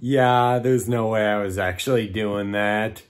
Yeah, there's no way I was actually doing that.